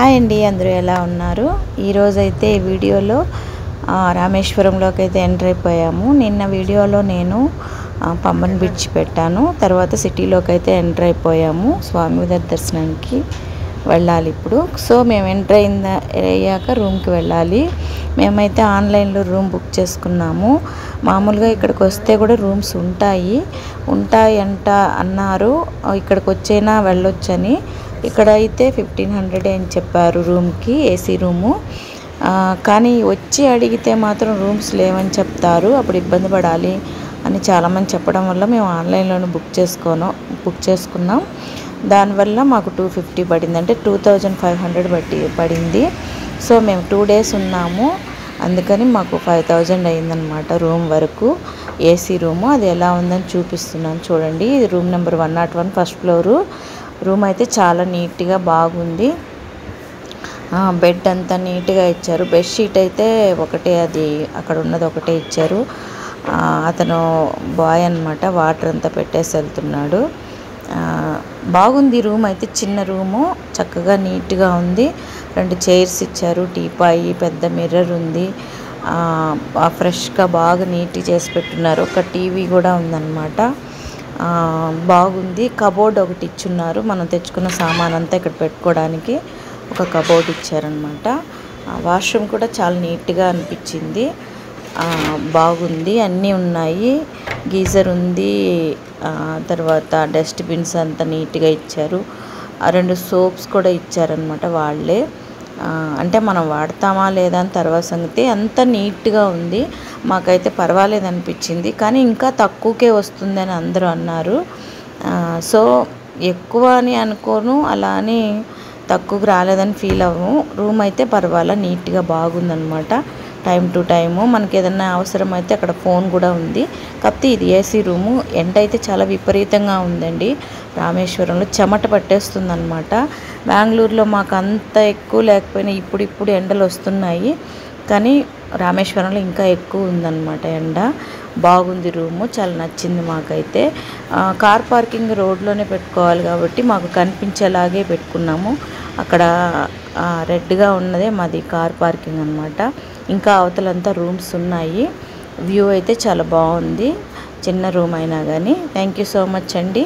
Hi అండి అందరూ ఎలా ఉన్నారు? ఈరోజైతే ఈ వీడియోలో రామేశ్వరంలోకి అయితే ఎంటర్ అయిపోయాము. నిన్న వీడియోలో నేను ఆ, పంబన్ పెట్టాను. తర్వాత సిటీలోకి అయితే ఎంటర్ అయిపోయాము స్వామి దర్శనానికి వెళ్ళాలి ఇప్పుడు. సో మేము ఎంటర్ అయిన అయ్యాక రూమ్కి వెళ్ళాలి. మేమైతే ఆన్లైన్లో రూమ్ బుక్ చేసుకున్నాము. మామూలుగా ఇక్కడికి వస్తే కూడా రూమ్స్ ఉంటాయి. ఉంటాయంట అన్నారు. ఇక్కడికి వచ్చైనా వెళ్ళొచ్చని ఇక్కడ అయితే ఫిఫ్టీన్ హండ్రెడ్ అని చెప్పారు రూమ్కి ఏసీ రూము. కానీ వచ్చి అడిగితే మాత్రం రూమ్స్ లేవని చెప్తారు. అప్పుడు ఇబ్బంది పడాలి అని చాలామంది చెప్పడం వల్ల మేము ఆన్లైన్లోనే బుక్ చేసుకోను బుక్ చేసుకున్నాం. దానివల్ల మాకు టూ ఫిఫ్టీ పడింది. అంటే టూ థౌజండ్ ఫైవ్ హండ్రెడ్ పట్టి పడింది. సో మేము టూ డేస్ ఉన్నాము. అందుకని మాకు ఫైవ్ థౌజండ్ అయిందనమాట రూమ్ వరకు. AC room. అది ఎలా ఉందని చూపిస్తున్నాను చూడండి. ఇది room number one not one first floor. Room అయితే చాలా నీట్గా బాగుంది. ఆ, బెడ్ అంతా నీట్గా ఇచ్చారు. బెడ్షీట్ అయితే ఒకటే అది అక్కడ ఉన్నది ఒకటే ఇచ్చారు. అతను బాయ్ అన్నమాట. వాటర్ అంతా పెట్టేసి వెళ్తున్నాడు. బాగుంది రూమ్ అయితే. చిన్న రూము చక్కగా నీట్గా ఉంది. రెండు చైర్స్ ఇచ్చారు. టీపాయి పెద్ద మిర్రర్ ఉంది. ఫ్రెష్గా బాగా నీట్గా చేసి పెట్టున్నారు. ఒక టీవీ కూడా ఉందన్నమాట. బాగుంది. కబోర్డ్ ఒకటి ఇచ్చున్నారు. మనం తెచ్చుకున్న సామాన్ అంతా ఇక్కడ పెట్టుకోవడానికి ఒక కబోర్డ్ ఇచ్చారనమాట వాష్రూమ్ కూడా చాలా నీట్గా అనిపించింది. బాగుంది. అన్నీ ఉన్నాయి. గీజర్ ఉంది. తర్వాత డస్ట్బిన్స్ అంతా నీట్గా ఇచ్చారు. ఆ రెండు సోప్స్ కూడా ఇచ్చారనమాట వాళ్ళే. అంటే మనం వాడతామా లేదా అని తర్వాత సంగతి. అంత నీట్గా ఉంది. మాకైతే పర్వాలేదు అనిపించింది. కానీ ఇంకా తక్కువకే వస్తుందని అందరూ అన్నారు. సో ఎక్కువ అని అనుకోను. అలా అని తక్కువకు రాలేదని ఫీల్ అవ్వము. రూమ్ అయితే పర్వాలా నీట్గా బాగుందనమాట టైం టు టైము మనకి ఏదైనా అవసరం అయితే అక్కడ ఫోన్ కూడా ఉంది. కాకపోతే ఇది ఏసీ రూము. ఎండ అయితే చాలా విపరీతంగా ఉందండి. రామేశ్వరంలో చెమట పట్టేస్తుంది అనమాట బెంగళూరులో మాకు అంత ఎక్కువ లేకపోయినా ఇప్పుడు ఇప్పుడు ఎండలు వస్తున్నాయి. కానీ రామేశ్వరంలో ఇంకా ఎక్కువ ఉందన్నమాట ఎండ. బాగుంది రూము. చాలా నచ్చింది మాకైతే. కార్ పార్కింగ్ రోడ్లోనే పెట్టుకోవాలి కాబట్టి మాకు కనిపించేలాగే పెట్టుకున్నాము. అక్కడ రెడ్గా ఉన్నదే మాది కార్ పార్కింగ్ అనమాట ఇంకా అవతలంతా రూమ్స్ ఉన్నాయి. వ్యూ అయితే చాలా బాగుంది. చిన్న రూమ్ అయినా కానీ థ్యాంక్ యూ సో మచ్ అండి.